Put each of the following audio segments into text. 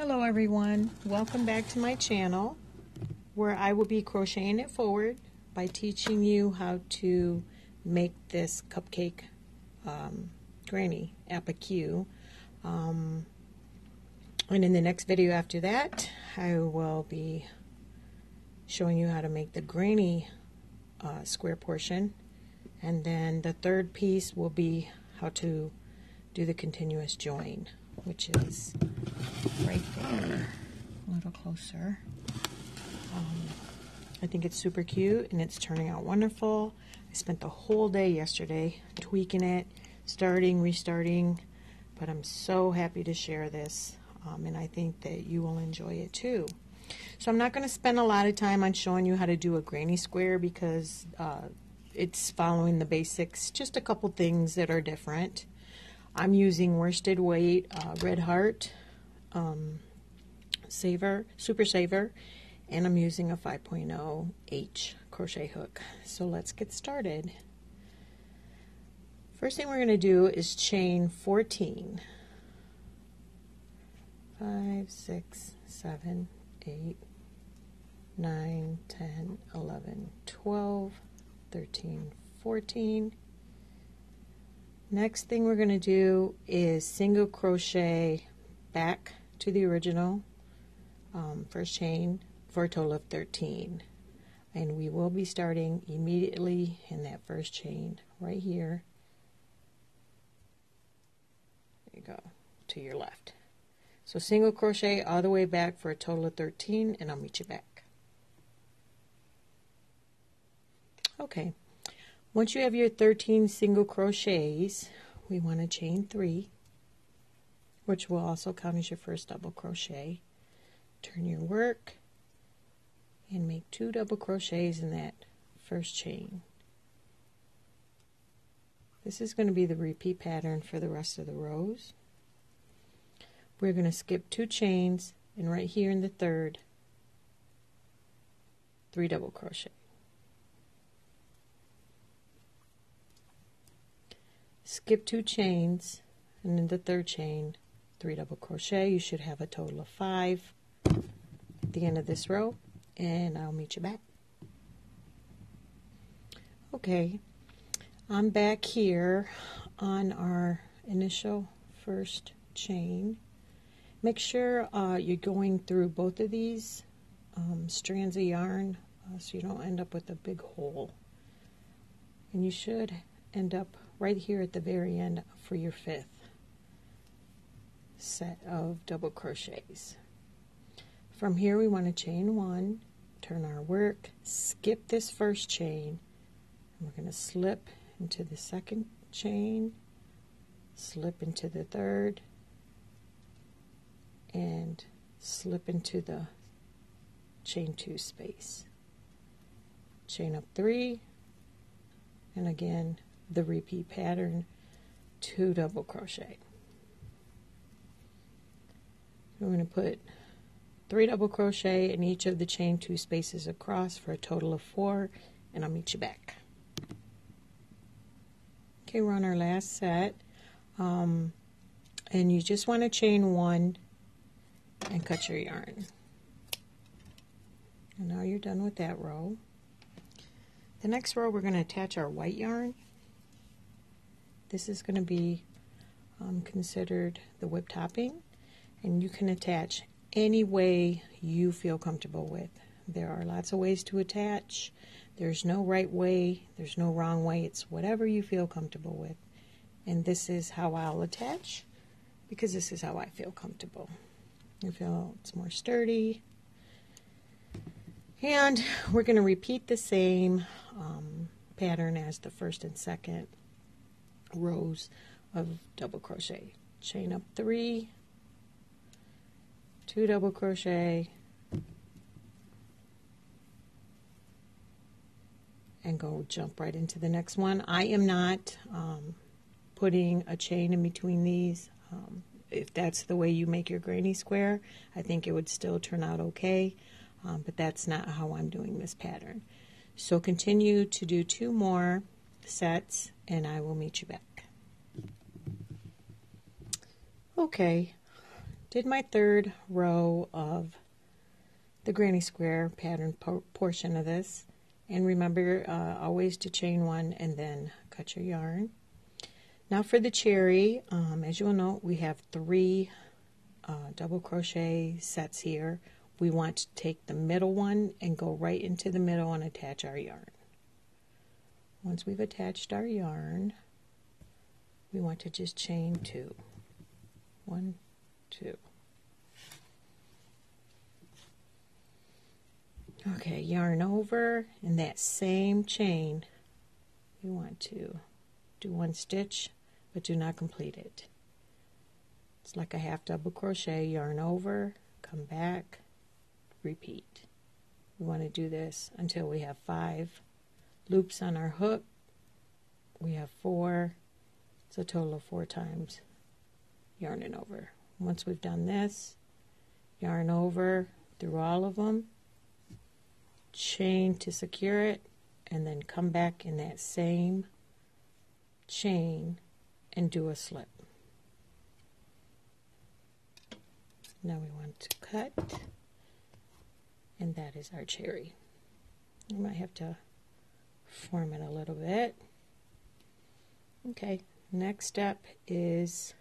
Hello everyone, welcome back to my channel where I will be crocheting it forward by teaching you how to make this cupcake um, granny applique. Um, and in the next video after that I will be showing you how to make the granny uh, square portion. And then the third piece will be how to do the continuous join which is right there, a little closer. Um, I think it's super cute and it's turning out wonderful. I spent the whole day yesterday tweaking it, starting, restarting, but I'm so happy to share this um, and I think that you will enjoy it too. So I'm not going to spend a lot of time on showing you how to do a granny square because uh, it's following the basics, just a couple things that are different. I'm using worsted weight uh, Red Heart um, Saver, Super Saver, and I'm using a 5.0 H crochet hook. So let's get started. First thing we're going to do is chain 14. 5, 6, 7, 8, 9, 10, 11, 12, 13, 14, Next thing we're going to do is single crochet back to the original um, first chain for a total of 13 and we will be starting immediately in that first chain right here. There you go to your left. So single crochet all the way back for a total of 13 and I'll meet you back. Okay once you have your 13 single crochets, we want to chain 3, which will also count as your first double crochet. Turn your work and make two double crochets in that first chain. This is going to be the repeat pattern for the rest of the rows. We're going to skip two chains and right here in the third, three double crochet. Skip two chains and in the third chain three double crochet you should have a total of five at the end of this row and I'll meet you back. Okay I'm back here on our initial first chain. Make sure uh, you're going through both of these um, strands of yarn uh, so you don't end up with a big hole. And you should end up right here at the very end for your fifth set of double crochets. From here we want to chain one, turn our work, skip this first chain, and we're going to slip into the second chain, slip into the third, and slip into the chain two space. Chain up three, and again the repeat pattern, two double crochet. We're going to put three double crochet in each of the chain two spaces across for a total of four, and I'll meet you back. Okay, we're on our last set, um, and you just want to chain one and cut your yarn. And now you're done with that row. The next row we're going to attach our white yarn this is going to be um, considered the whip topping and you can attach any way you feel comfortable with. There are lots of ways to attach. There's no right way, there's no wrong way. It's whatever you feel comfortable with. And this is how I'll attach because this is how I feel comfortable. I feel it's more sturdy. And we're going to repeat the same um, pattern as the first and second rows of double crochet. Chain up three, two double crochet, and go jump right into the next one. I am not um, putting a chain in between these. Um, if that's the way you make your granny square, I think it would still turn out okay, um, but that's not how I'm doing this pattern. So continue to do two more sets and I will meet you back. Okay, did my third row of the granny square pattern po portion of this. And remember uh, always to chain one and then cut your yarn. Now for the cherry, um, as you will note, we have three uh, double crochet sets here. We want to take the middle one and go right into the middle and attach our yarn. Once we've attached our yarn, we want to just chain two. One, two. Okay, yarn over in that same chain. You want to do one stitch, but do not complete it. It's like a half double crochet, yarn over, come back, repeat. We want to do this until we have five loops on our hook. We have four. It's a total of four times yarning over. Once we've done this, yarn over through all of them chain to secure it and then come back in that same chain and do a slip. Now we want to cut and that is our cherry. I might have to form it a little bit. Okay, next step is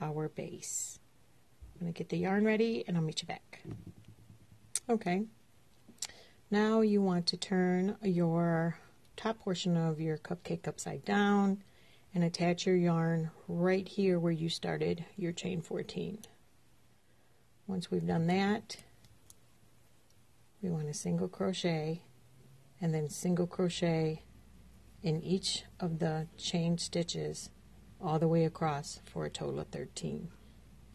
our base. I'm going to get the yarn ready and I'll meet you back. Okay. Now you want to turn your top portion of your cupcake upside down and attach your yarn right here where you started your chain 14. Once we've done that, we want to single crochet and then single crochet in each of the chain stitches all the way across for a total of 13.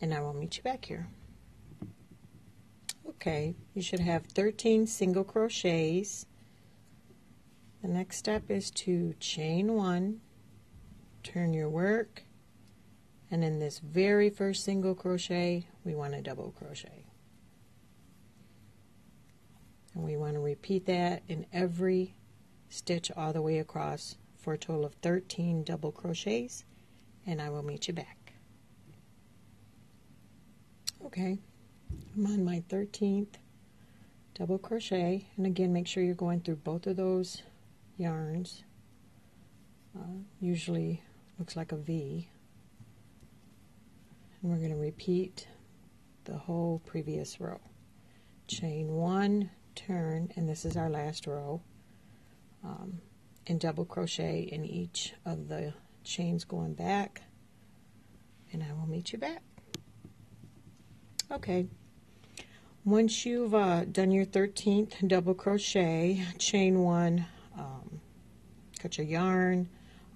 And I will meet you back here. Okay, you should have 13 single crochets. The next step is to chain one, turn your work, and in this very first single crochet, we want to double crochet. And we want to repeat that in every stitch all the way across for a total of 13 double crochets, and I will meet you back. Okay. I'm on my 13th double crochet and again make sure you're going through both of those yarns uh, usually looks like a V and we're going to repeat the whole previous row chain one turn and this is our last row um, and double crochet in each of the chains going back and I will meet you back okay once you've uh, done your 13th double crochet, chain one, um, cut your yarn,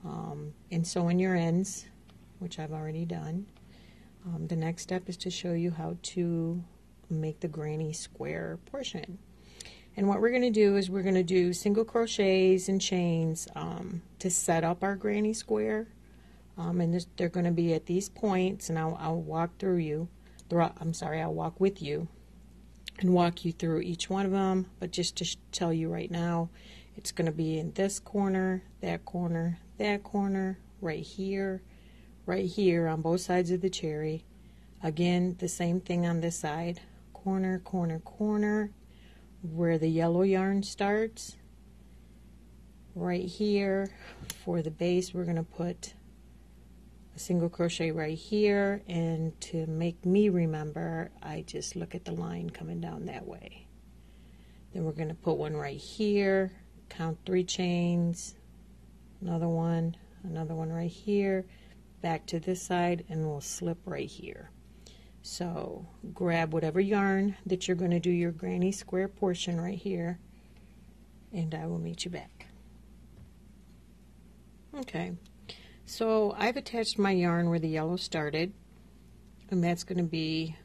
um, and sew in your ends, which I've already done. Um, the next step is to show you how to make the granny square portion. And what we're going to do is we're going to do single crochets and chains um, to set up our granny square. Um, and this, they're going to be at these points, and I'll, I'll walk through you. I'm sorry, I'll walk with you and walk you through each one of them. But just to tell you right now, it's going to be in this corner, that corner, that corner, right here, right here on both sides of the cherry. Again, the same thing on this side. Corner, corner, corner, where the yellow yarn starts. Right here for the base, we're going to put a single crochet right here. And to make me remember I just look at the line coming down that way. Then we're going to put one right here count three chains another one another one right here back to this side and we'll slip right here so grab whatever yarn that you're going to do your granny square portion right here and I will meet you back okay so I've attached my yarn where the yellow started, and that's going to be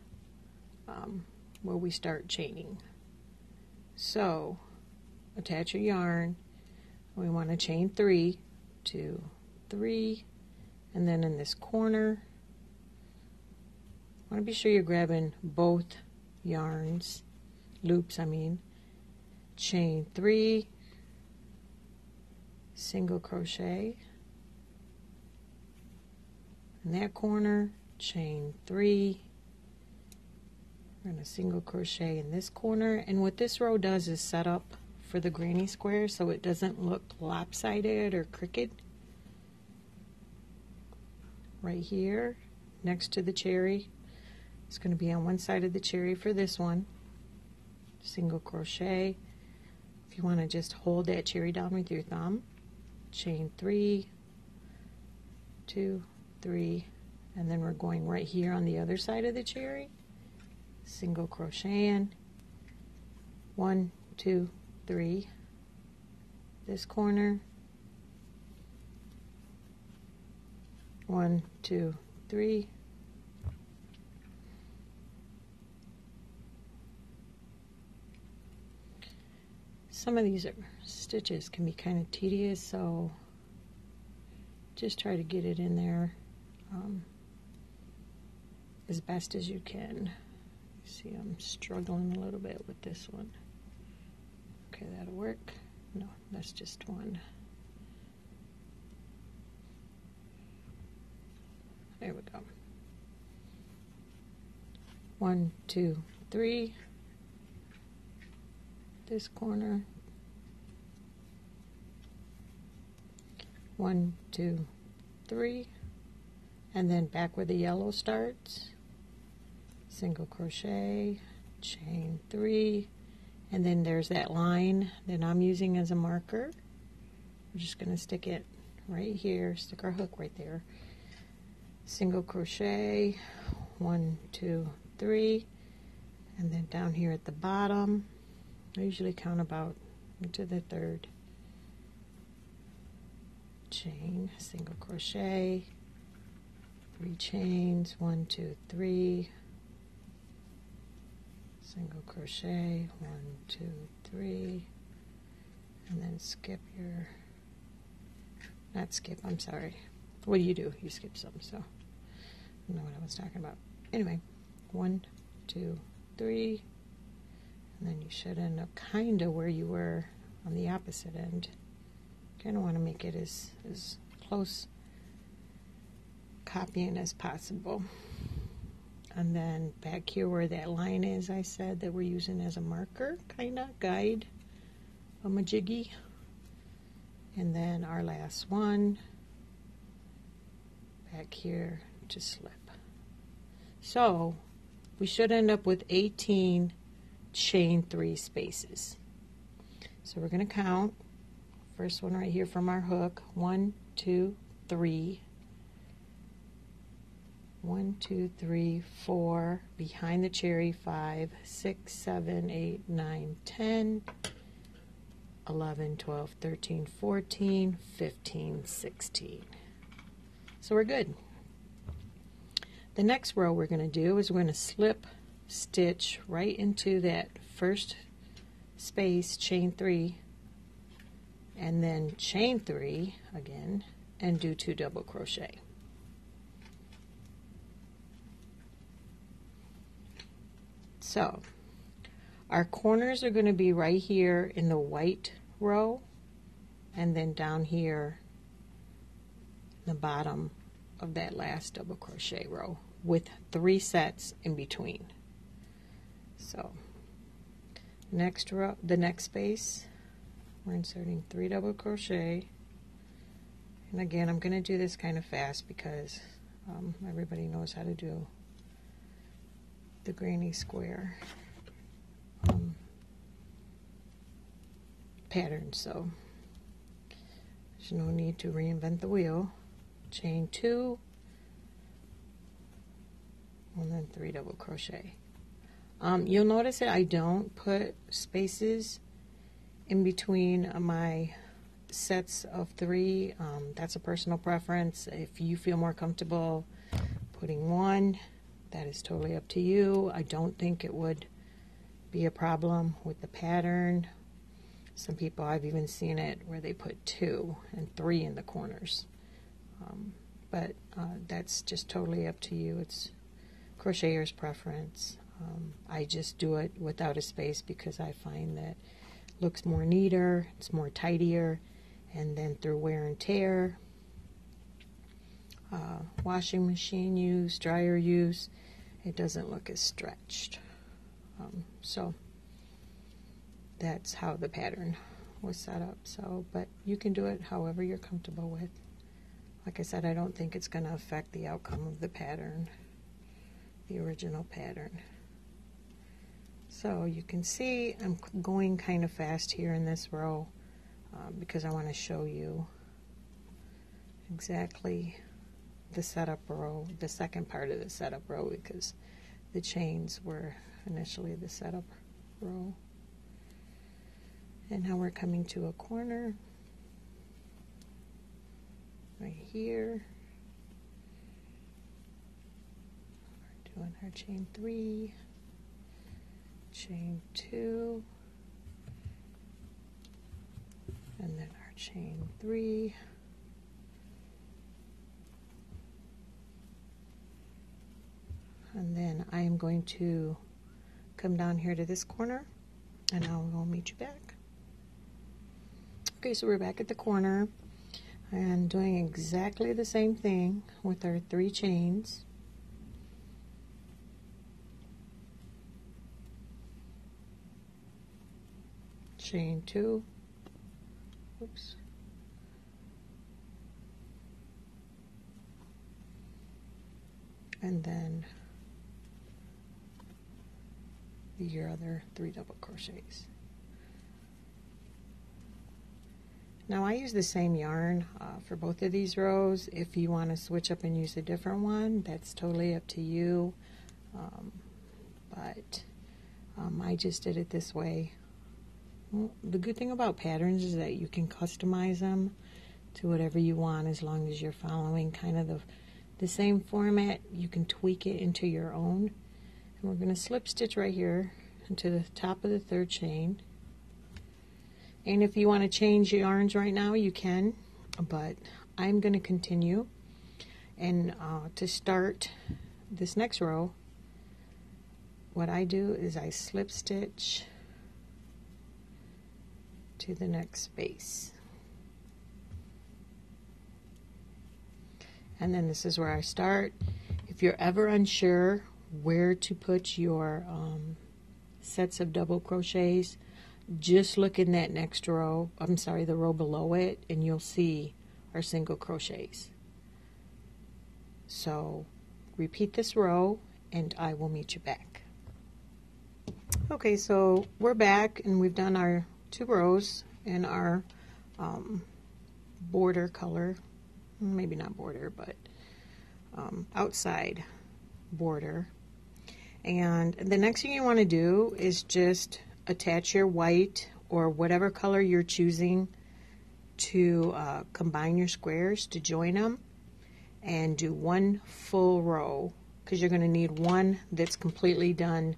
um, where we start chaining. So attach your yarn. We want to chain three, two, three, and then in this corner, want to be sure you're grabbing both yarns, loops I mean, chain three, single crochet, in that corner, chain three, we're going to single crochet in this corner. And what this row does is set up for the granny square so it doesn't look lopsided or crooked. Right here next to the cherry it's going to be on one side of the cherry for this one. Single crochet. If you want to just hold that cherry down with your thumb chain three two three and then we're going right here on the other side of the cherry. Single crochet in one two three this corner. One two three some of these stitches can be kind of tedious so just try to get it in there um, as best as you can. See, I'm struggling a little bit with this one. Okay, that'll work. No, that's just one. There we go. One, two, three. This corner. One, two, three. And then back where the yellow starts. Single crochet chain three. And then there's that line that I'm using as a marker. We're just going to stick it right here stick our hook right there. Single crochet one two three. And then down here at the bottom I usually count about into the third chain single crochet three chains one two three single crochet one two three and then skip your not skip I'm sorry. What do you do? You skip some so I don't know what I was talking about. Anyway one two three and then you should end up kind of where you were on the opposite end kind of want to make it as as close copying as possible and then back here where that line is, I said that we're using as a marker, kind of, guide a majiggy. And then our last one, back here to slip. So we should end up with 18 chain three spaces. So we're going to count. First one right here from our hook. One, two, three, one, two, three, four, behind the cherry, five, six, seven, eight, nine, ten, eleven, twelve, thirteen, fourteen, fifteen, sixteen. So we're good. The next row we're going to do is we're going to slip stitch right into that first space, chain three, and then chain three again, and do two double crochet. So our corners are going to be right here in the white row and then down here the bottom of that last double crochet row with three sets in between. So next row, the next space, we're inserting three double crochet. And again, I'm going to do this kind of fast because um, everybody knows how to do the granny square um, pattern. So there's no need to reinvent the wheel. Chain two. And then three double crochet. Um, you'll notice that I don't put spaces in between my sets of three um, that's a personal preference if you feel more comfortable putting one that is totally up to you. I don't think it would be a problem with the pattern. Some people, I've even seen it where they put two and three in the corners. Um, but uh, that's just totally up to you. It's crocheter's preference. Um, I just do it without a space because I find that looks more neater, it's more tidier, and then through wear and tear, uh, washing machine use, dryer use, it doesn't look as stretched. Um, so that's how the pattern was set up. So, but you can do it however you're comfortable with. Like I said, I don't think it's going to affect the outcome of the pattern, the original pattern. So you can see I'm going kind of fast here in this row uh, because I want to show you exactly the setup row, the second part of the setup row because the chains were initially the setup row. And now we're coming to a corner right here. We're doing our chain three, chain two, and then our chain three. And then I am going to come down here to this corner and I will meet you back. Okay, so we're back at the corner and doing exactly the same thing with our three chains. Chain two, oops, and then your other three double crochets. Now I use the same yarn uh, for both of these rows. If you want to switch up and use a different one, that's totally up to you. Um, but um, I just did it this way. Well, the good thing about patterns is that you can customize them to whatever you want as long as you're following kind of the, the same format. You can tweak it into your own. And we're going to slip stitch right here into the top of the third chain. And if you want to change yarns right now, you can, but I'm going to continue. And uh, to start this next row, what I do is I slip stitch to the next space. And then this is where I start. If you're ever unsure where to put your um, sets of double crochets, just look in that next row, I'm sorry, the row below it, and you'll see our single crochets. So repeat this row and I will meet you back. Okay, so we're back and we've done our two rows in our um, border color, maybe not border, but um, outside border. And the next thing you want to do is just attach your white or whatever color you're choosing to uh, combine your squares to join them and do one full row because you're going to need one that's completely done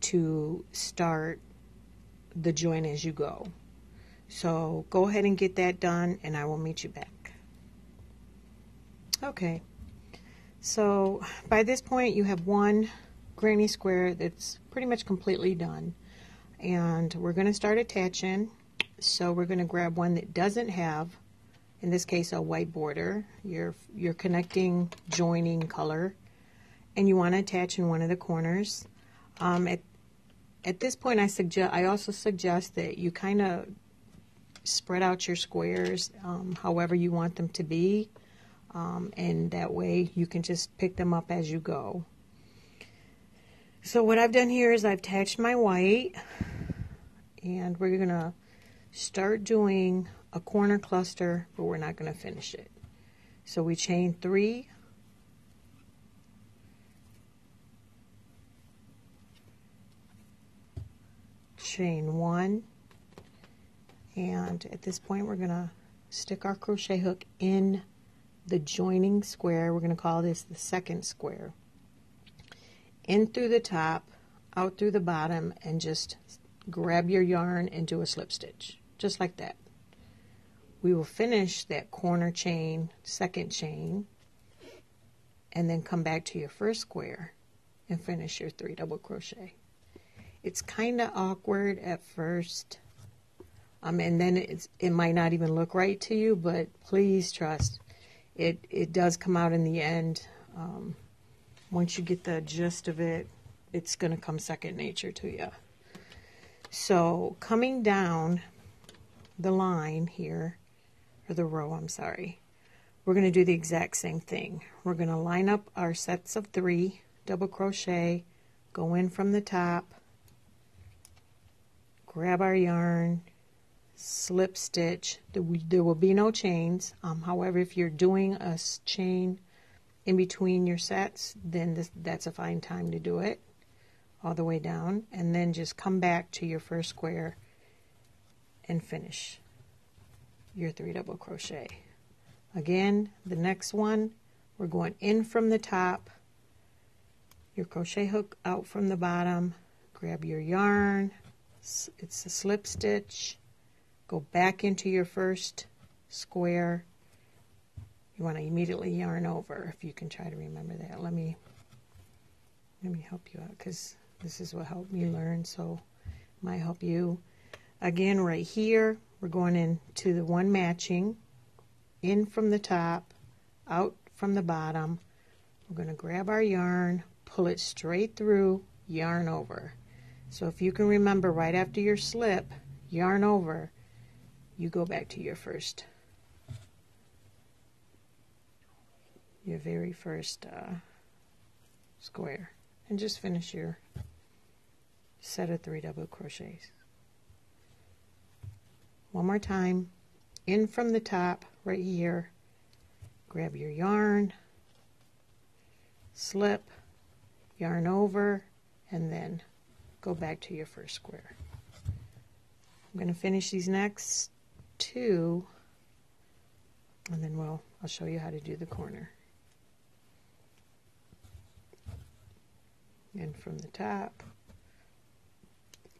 to start the join as you go. So go ahead and get that done and I will meet you back. Okay, so by this point you have one granny square that's pretty much completely done and we're going to start attaching. So we're going to grab one that doesn't have, in this case, a white border. You're, you're connecting joining color, and you want to attach in one of the corners. Um, at, at this point, I suggest I also suggest that you kind of spread out your squares um, however you want them to be, um, and that way you can just pick them up as you go. So what I've done here is I've attached my white and we're going to start doing a corner cluster, but we're not going to finish it. So we chain three, chain one, and at this point we're to stick our crochet hook in the joining square. We're to call this the second square. In through the top, out through the bottom, and just grab your yarn and do a slip stitch, just like that. We will finish that corner chain, second chain, and then come back to your first square and finish your three double crochet. It's kind of awkward at first, um, and then it's, it might not even look right to you, but please trust, it, it does come out in the end. Um, once you get the gist of it, it's going to come second nature to you. So coming down the line here, or the row, I'm sorry, we're going to do the exact same thing. We're going to line up our sets of three, double crochet, go in from the top, grab our yarn, slip stitch. There will be no chains. Um, however, if you're doing a chain in between your sets, then this, that's a fine time to do it all the way down. And then just come back to your first square and finish your three double crochet. Again, the next one, we're going in from the top, your crochet hook out from the bottom, grab your yarn, it's a slip stitch, go back into your first square. You want to immediately yarn over if you can try to remember that. Let me let me help you out because this is what helped me learn, so might help you. Again, right here, we're going into the one matching, in from the top, out from the bottom. We're going to grab our yarn, pull it straight through, yarn over. So if you can remember right after your slip, yarn over, you go back to your first, your very first uh, square. And just finish your set of three double crochets. One more time, in from the top right here, grab your yarn, slip, yarn over, and then go back to your first square. I'm going to finish these next two and then we'll I'll show you how to do the corner. And from the top,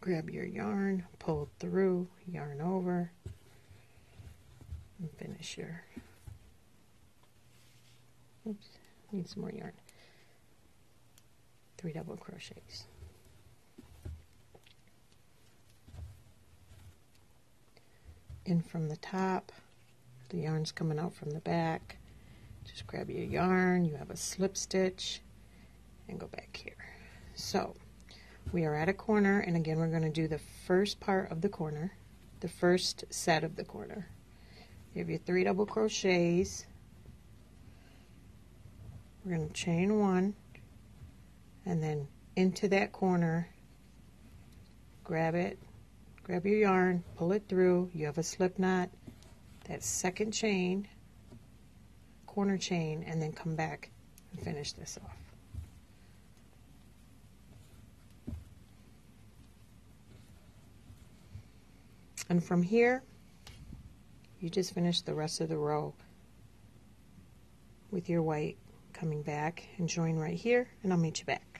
grab your yarn, pull through, yarn over, and finish your, oops, need some more yarn, three double crochets. In from the top. The yarn's coming out from the back. Just grab your yarn, you have a slip stitch, and go back here. So, we are at a corner, and again, we're going to do the first part of the corner, the first set of the corner. Give you have your three double crochets. We're going to chain one, and then into that corner, grab it, grab your yarn, pull it through, you have a slip knot, that second chain, corner chain, and then come back and finish this off. And from here, you just finish the rest of the row with your white coming back and join right here, and I'll meet you back.